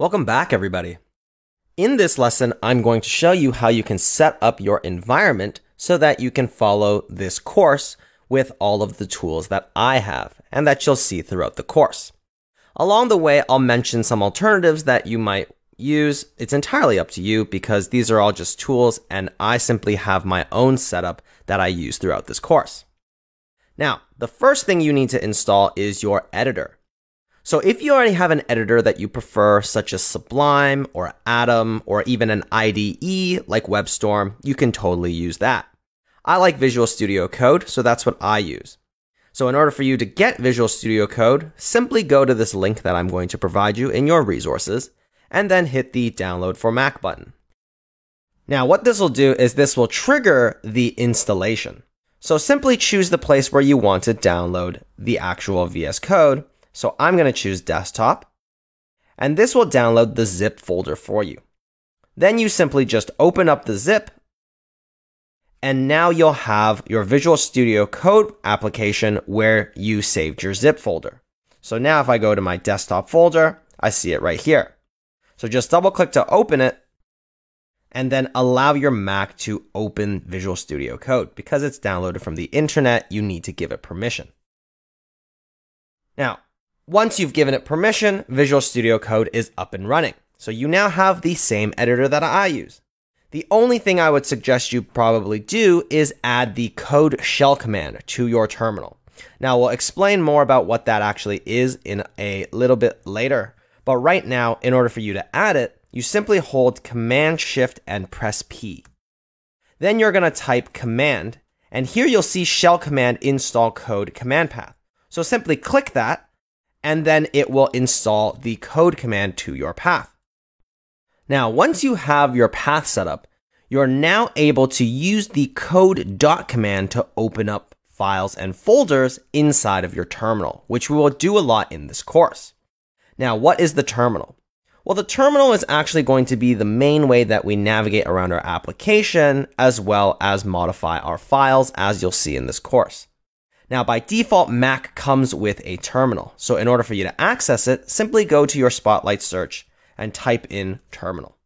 Welcome back, everybody. In this lesson, I'm going to show you how you can set up your environment so that you can follow this course with all of the tools that I have and that you'll see throughout the course. Along the way, I'll mention some alternatives that you might use. It's entirely up to you because these are all just tools and I simply have my own setup that I use throughout this course. Now, the first thing you need to install is your editor. So if you already have an editor that you prefer, such as Sublime or Atom or even an IDE like WebStorm, you can totally use that. I like Visual Studio Code, so that's what I use. So in order for you to get Visual Studio Code, simply go to this link that I'm going to provide you in your resources, and then hit the download for Mac button. Now what this will do is this will trigger the installation. So simply choose the place where you want to download the actual VS Code, so I'm going to choose desktop, and this will download the zip folder for you. Then you simply just open up the zip, and now you'll have your Visual Studio Code application where you saved your zip folder. So now if I go to my desktop folder, I see it right here. So just double click to open it, and then allow your Mac to open Visual Studio Code. Because it's downloaded from the internet, you need to give it permission. Now, once you've given it permission, Visual Studio Code is up and running. So you now have the same editor that I use. The only thing I would suggest you probably do is add the code shell command to your terminal. Now we'll explain more about what that actually is in a little bit later. But right now, in order for you to add it, you simply hold Command Shift and press P. Then you're going to type command, and here you'll see shell command install code command path. So simply click that, and then it will install the code command to your path. Now, once you have your path set up, you're now able to use the code dot command to open up files and folders inside of your terminal, which we will do a lot in this course. Now, what is the terminal? Well, the terminal is actually going to be the main way that we navigate around our application as well as modify our files as you'll see in this course. Now, by default, Mac comes with a terminal. So in order for you to access it, simply go to your Spotlight search and type in terminal.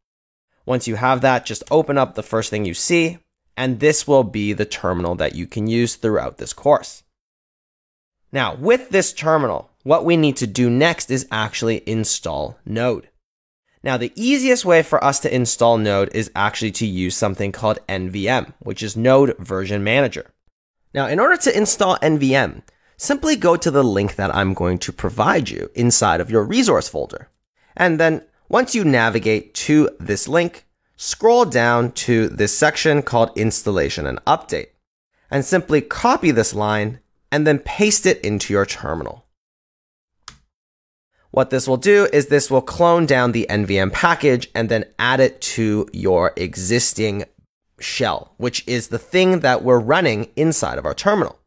Once you have that, just open up the first thing you see, and this will be the terminal that you can use throughout this course. Now, with this terminal, what we need to do next is actually install Node. Now, the easiest way for us to install Node is actually to use something called NVM, which is Node Version Manager. Now, in order to install NVM, simply go to the link that I'm going to provide you inside of your resource folder. And then once you navigate to this link, scroll down to this section called installation and update and simply copy this line and then paste it into your terminal. What this will do is this will clone down the NVM package and then add it to your existing shell, which is the thing that we're running inside of our terminal.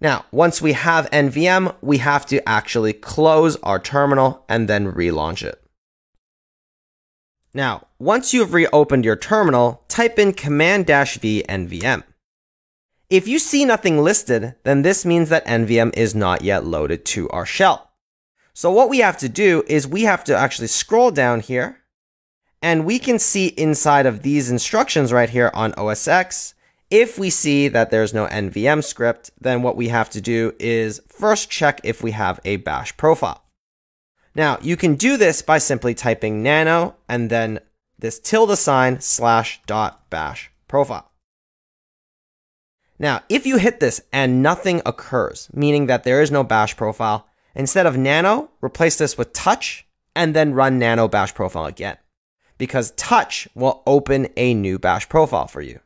Now, once we have NVM, we have to actually close our terminal and then relaunch it. Now, once you've reopened your terminal, type in command-v nvm. If you see nothing listed, then this means that NVM is not yet loaded to our shell. So what we have to do is we have to actually scroll down here and we can see inside of these instructions right here on OSX, if we see that there's no NVM script, then what we have to do is first check if we have a bash profile. Now, you can do this by simply typing nano and then this tilde sign slash dot bash profile. Now, if you hit this and nothing occurs, meaning that there is no bash profile, instead of nano, replace this with touch and then run nano bash profile again because touch will open a new bash profile for you.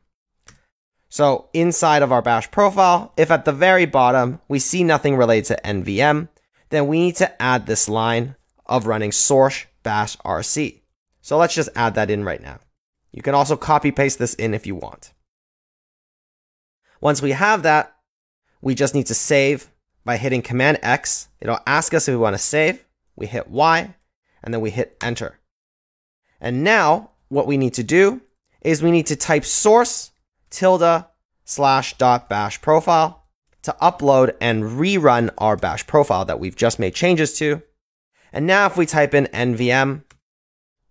So inside of our bash profile, if at the very bottom we see nothing related to NVM, then we need to add this line of running source bash rc. So let's just add that in right now. You can also copy paste this in if you want. Once we have that, we just need to save by hitting Command X. It'll ask us if we want to save. We hit Y, and then we hit Enter. And now what we need to do is we need to type source tilde slash dot bash profile to upload and rerun our bash profile that we've just made changes to. And now if we type in nvm,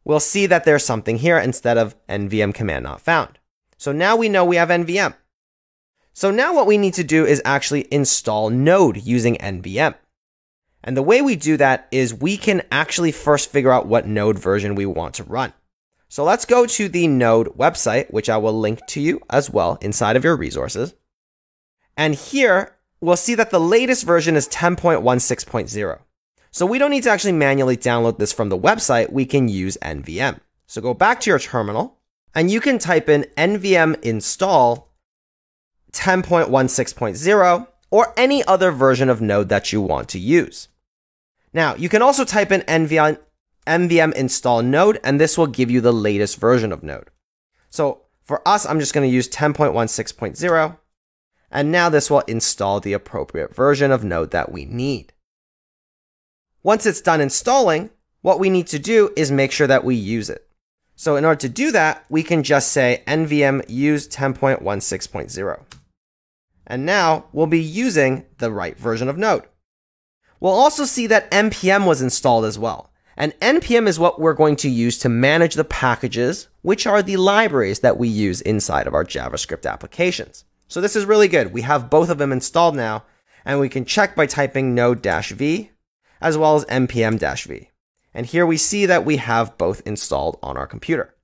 we'll see that there's something here instead of nvm command not found. So now we know we have nvm. So now what we need to do is actually install node using nvm. And the way we do that is we can actually first figure out what node version we want to run. So let's go to the node website, which I will link to you as well inside of your resources. And here we'll see that the latest version is 10.16.0. So we don't need to actually manually download this from the website. We can use NVM. So go back to your terminal and you can type in NVM install 10.16.0 or any other version of Node that you want to use. Now, you can also type in NVM, install Node, and this will give you the latest version of Node. So for us, I'm just going to use 10.16.0, and now this will install the appropriate version of Node that we need. Once it's done installing, what we need to do is make sure that we use it. So in order to do that, we can just say nvm use 10.16.0. And now we'll be using the right version of Node. We'll also see that npm was installed as well. And npm is what we're going to use to manage the packages, which are the libraries that we use inside of our JavaScript applications. So this is really good. We have both of them installed now, and we can check by typing node-v as well as npm-v. And here we see that we have both installed on our computer.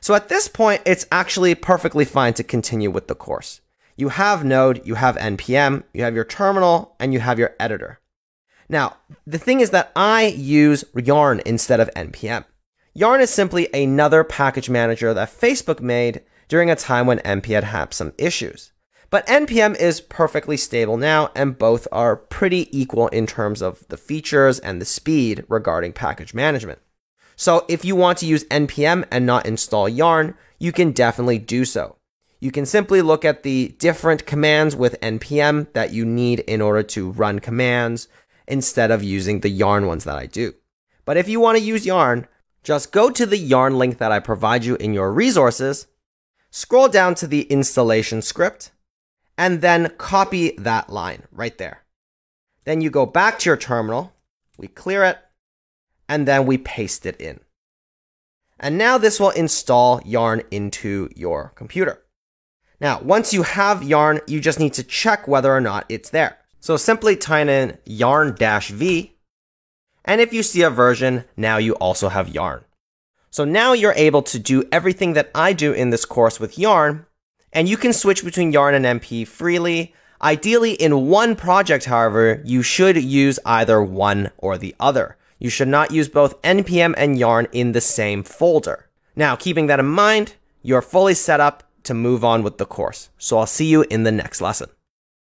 So at this point, it's actually perfectly fine to continue with the course. You have Node, you have NPM, you have your terminal, and you have your editor. Now, the thing is that I use Yarn instead of NPM. Yarn is simply another package manager that Facebook made during a time when NPM had some issues. But NPM is perfectly stable now, and both are pretty equal in terms of the features and the speed regarding package management. So if you want to use NPM and not install Yarn, you can definitely do so you can simply look at the different commands with npm that you need in order to run commands instead of using the yarn ones that I do. But if you want to use yarn, just go to the yarn link that I provide you in your resources, scroll down to the installation script, and then copy that line right there. Then you go back to your terminal, we clear it, and then we paste it in. And now this will install yarn into your computer. Now, once you have yarn, you just need to check whether or not it's there. So simply type in yarn-v, and if you see a version, now you also have yarn. So now you're able to do everything that I do in this course with yarn, and you can switch between yarn and np freely. Ideally, in one project, however, you should use either one or the other. You should not use both npm and yarn in the same folder. Now, keeping that in mind, you're fully set up to move on with the course. So I'll see you in the next lesson.